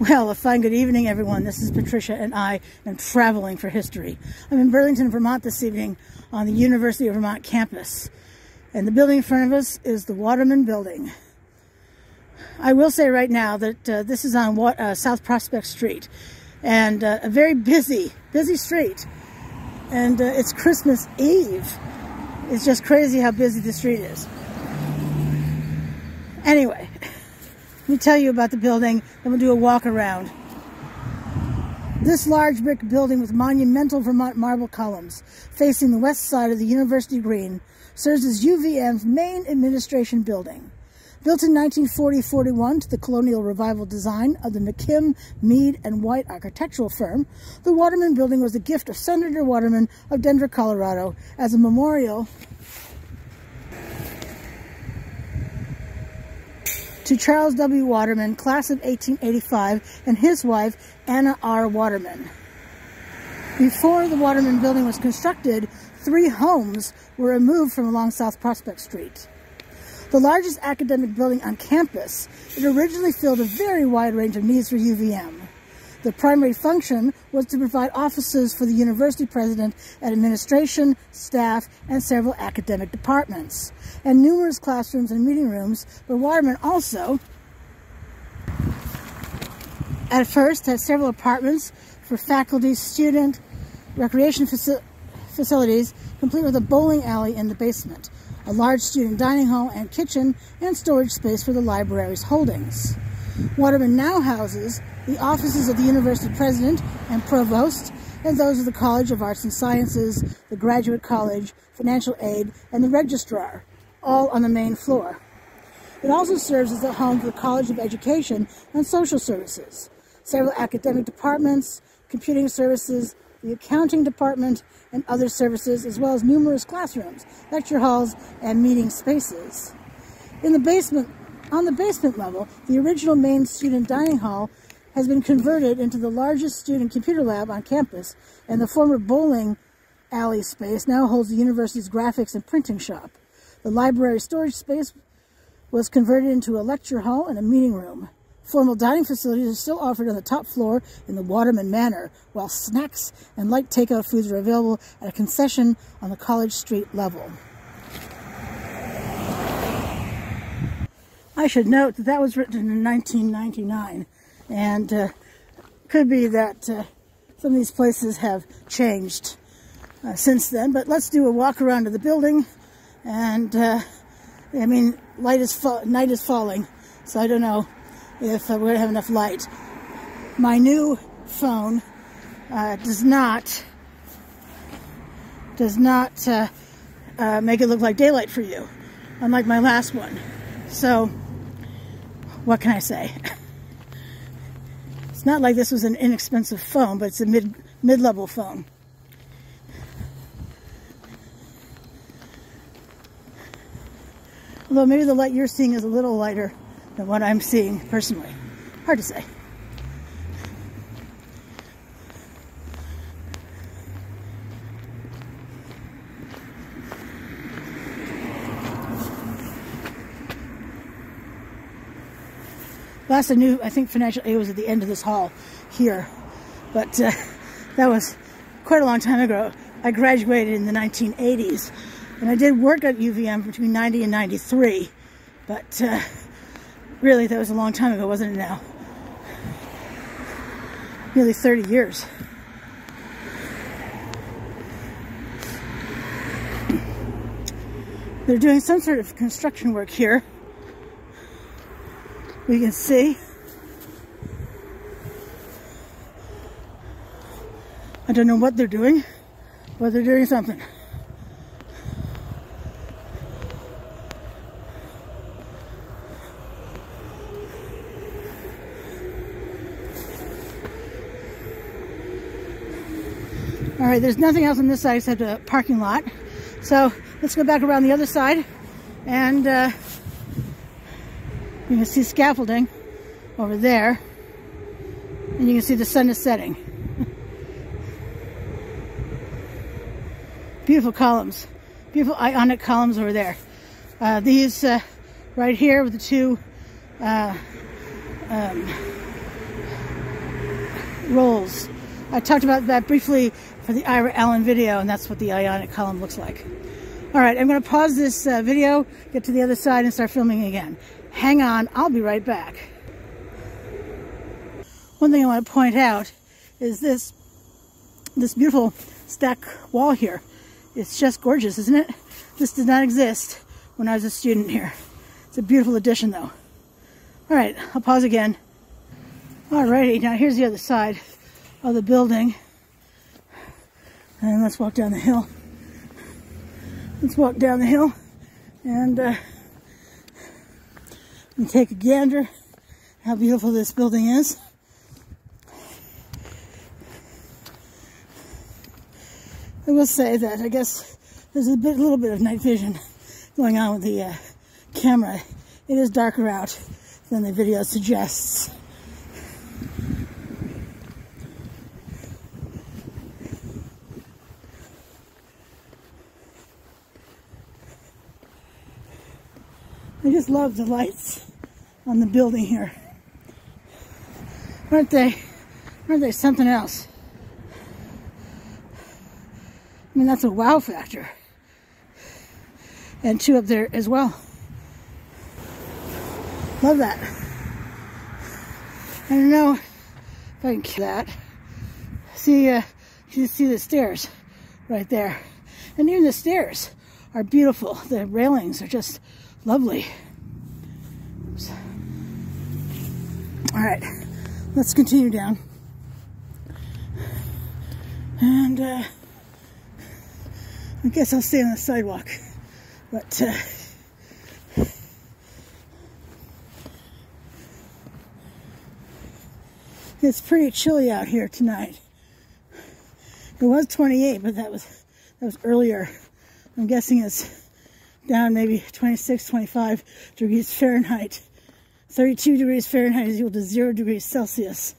Well, a fine good evening, everyone. This is Patricia, and I am traveling for history. I'm in Burlington, Vermont this evening on the University of Vermont campus. And the building in front of us is the Waterman Building. I will say right now that uh, this is on what, uh, South Prospect Street, and uh, a very busy, busy street. And uh, it's Christmas Eve. It's just crazy how busy the street is. Anyway. Let me tell you about the building, then we'll do a walk around. This large brick building with monumental Vermont marble columns facing the west side of the University Green serves as UVM's main administration building. Built in 1940-41 to the colonial revival design of the McKim, Mead, and White architectural firm, the Waterman Building was the gift of Senator Waterman of Denver, Colorado as a memorial to Charles W. Waterman, class of 1885, and his wife, Anna R. Waterman. Before the Waterman building was constructed, three homes were removed from along South Prospect Street. The largest academic building on campus, it originally filled a very wide range of needs for UVM. The primary function was to provide offices for the university president and administration, staff, and several academic departments, and numerous classrooms and meeting rooms, but Waterman also, at first, had several apartments for faculty, student, recreation faci facilities, complete with a bowling alley in the basement, a large student dining hall and kitchen, and storage space for the library's holdings. Waterman now houses the offices of the university president and provost, and those of the College of Arts and Sciences, the Graduate College, Financial Aid, and the Registrar, all on the main floor. It also serves as the home for the College of Education and Social Services, several academic departments, computing services, the accounting department, and other services, as well as numerous classrooms, lecture halls, and meeting spaces. In the basement, on the basement level, the original main student dining hall has been converted into the largest student computer lab on campus, and the former bowling alley space now holds the university's graphics and printing shop. The library storage space was converted into a lecture hall and a meeting room. Formal dining facilities are still offered on the top floor in the Waterman Manor, while snacks and light takeout foods are available at a concession on the College Street level. I should note that that was written in 1999 and uh, could be that uh, some of these places have changed uh, since then. But let's do a walk around to the building, and uh, I mean, light is night is falling, so I don't know if uh, we're gonna have enough light. My new phone uh, does not does not make it look like daylight for you, unlike my last one. So, what can I say? It's not like this was an inexpensive phone, but it's a mid mid-level phone. Although maybe the light you're seeing is a little lighter than what I'm seeing personally. Hard to say. Last I knew, I think financial aid was at the end of this hall here. But uh, that was quite a long time ago. I graduated in the 1980s. And I did work at UVM between 90 and 93. But uh, really, that was a long time ago, wasn't it now? Nearly 30 years. They're doing some sort of construction work here we can see. I don't know what they're doing, but they're doing something. All right, there's nothing else on this side except a parking lot. So let's go back around the other side and uh, you can see scaffolding over there. And you can see the sun is setting. Beautiful columns. Beautiful ionic columns over there. Uh, these uh, right here with the two uh, um, rolls. I talked about that briefly for the Ira Allen video, and that's what the ionic column looks like. All right, I'm going to pause this uh, video, get to the other side, and start filming again. Hang on, I'll be right back. One thing I want to point out is this this beautiful stack wall here. It's just gorgeous, isn't it? This did not exist when I was a student here. It's a beautiful addition, though. All right, I'll pause again. Alrighty, now here's the other side of the building. And let's walk down the hill. Let's walk down the hill and, uh, and take a gander how beautiful this building is. I will say that I guess there's a bit, little bit of night vision going on with the uh, camera. It is darker out than the video suggests. I just love the lights on the building here. Aren't they? Aren't they something else? I mean, that's a wow factor. And two up there as well. Love that. I don't know if I can kill that. See, uh, you see the stairs right there. And even the stairs are beautiful. The railings are just lovely. All right, let's continue down. And, uh, I guess I'll stay on the sidewalk. But uh, it's pretty chilly out here tonight. It was 28, but that was that was earlier. I'm guessing it's down maybe 26, 25 degrees Fahrenheit. 32 degrees Fahrenheit is equal to zero degrees Celsius.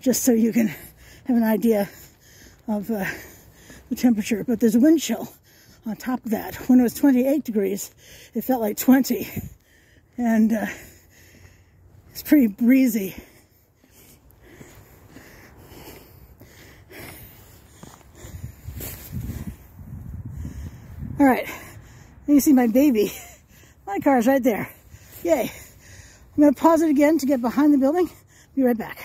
Just so you can have an idea of uh, the temperature, but there's a wind chill on top of that. When it was 28 degrees, it felt like 20. And uh, it's pretty breezy. All right, you see my baby. My car's right there. Yay. I'm gonna pause it again to get behind the building. Be right back.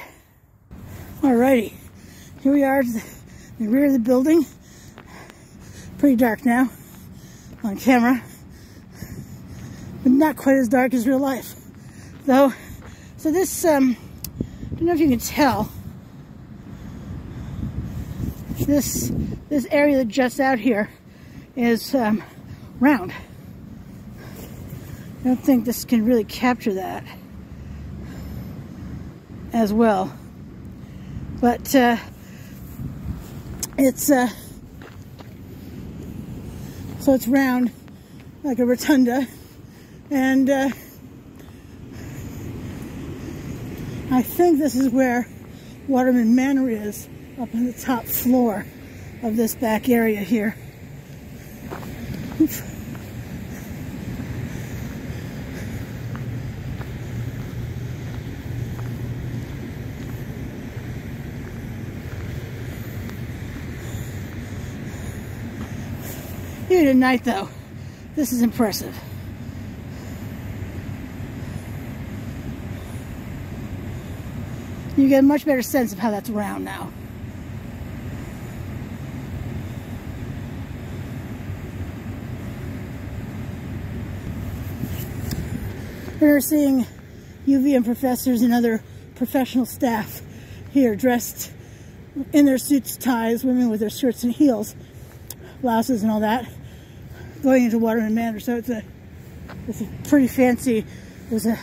Alrighty, here we are in the rear of the building pretty dark now on camera, but not quite as dark as real life, though. So this, um, I don't know if you can tell, this this area that juts out here is um, round. I don't think this can really capture that as well, but uh, it's uh, so it's round, like a rotunda. And uh, I think this is where Waterman Manor is, up on the top floor of this back area here. Even at night though, this is impressive. You get a much better sense of how that's round now. We're seeing UVM professors and other professional staff here dressed in their suits, ties, women with their skirts and heels, blouses and all that going into Waterman Manor. So it's a it's a pretty fancy. It was a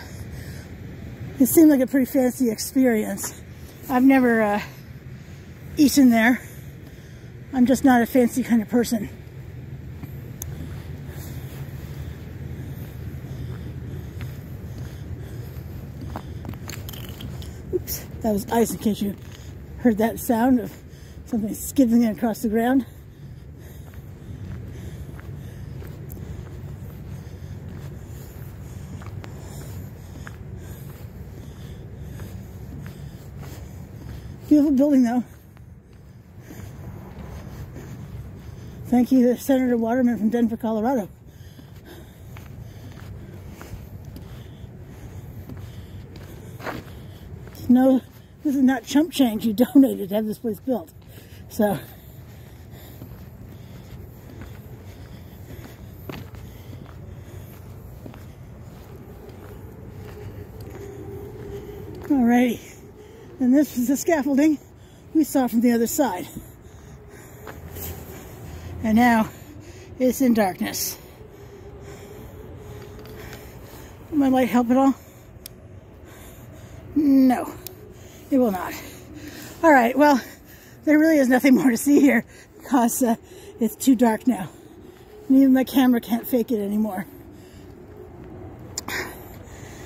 it seemed like a pretty fancy experience. I've never uh, eaten there. I'm just not a fancy kind of person. Oops, that was ice in case you heard that sound of something skidding across the ground. Beautiful building though. Thank you, Senator Waterman from Denver, Colorado. No, this is not chump change you donated to have this place built. So, Alrighty, and this is the scaffolding we saw from the other side. And now it's in darkness. Will my light help at all? No, it will not. All right, well, there really is nothing more to see here because uh, it's too dark now. And even my camera can't fake it anymore.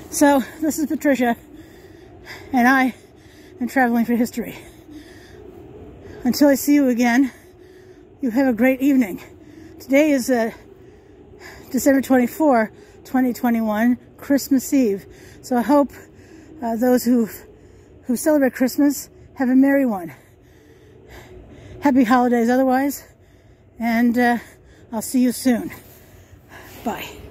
So, this is Patricia, and I am traveling for history. Until I see you again, you have a great evening. Today is uh, December 24, 2021, Christmas Eve. So I hope uh, those who who celebrate Christmas have a merry one. Happy holidays otherwise, and uh, I'll see you soon. Bye.